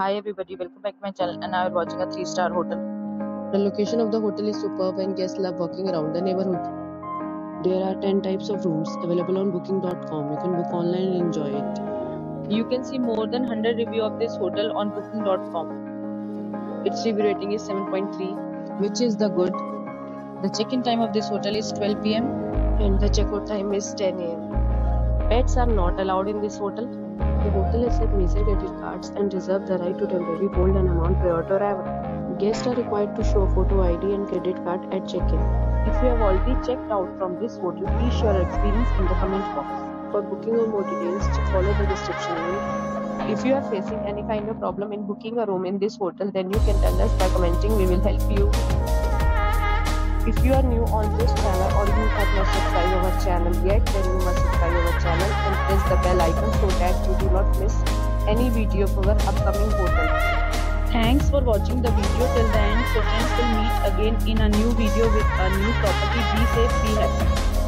Hi everybody, welcome back to my channel and now we're watching a 3-star hotel. The location of the hotel is superb and guests love walking around the neighborhood. There are 10 types of rooms available on booking.com. You can book online and enjoy it. You can see more than 100 review of this hotel on booking.com. Its review rating is 7.3 which is the good. The check-in time of this hotel is 12 pm And the check-out time is 10 am. Pets are not allowed in this hotel. The hotel accepts major credit cards and reserves the right to temporarily hold an amount prior to arrival. Guests are required to show photo ID and credit card at check-in. If you have already checked out from this hotel, please share your experience in the comment box. For booking or more details, follow the description link. If you are facing any kind of problem in booking a room in this hotel, then you can tell us by commenting. We will help you. If you are new on this channel or you have not subscribed our channel yet, then you the bell icon so that you do not miss any video of our upcoming hotel. Thanks for watching the video till the end. So friends will meet again in a new video with a new property. Be safe, be happy.